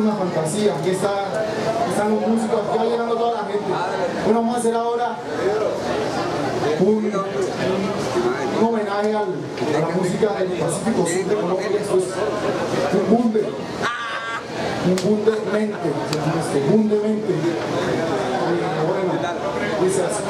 una fantasía. Aquí está, están los músicos, aquí va llegando toda la gente. Bueno, vamos a hacer ahora un, un homenaje al, a la música del Pacífico Sur de Colombia. Esto es un bunde, un bunde mente, se llama esto, bunde mente. Bueno, dice así.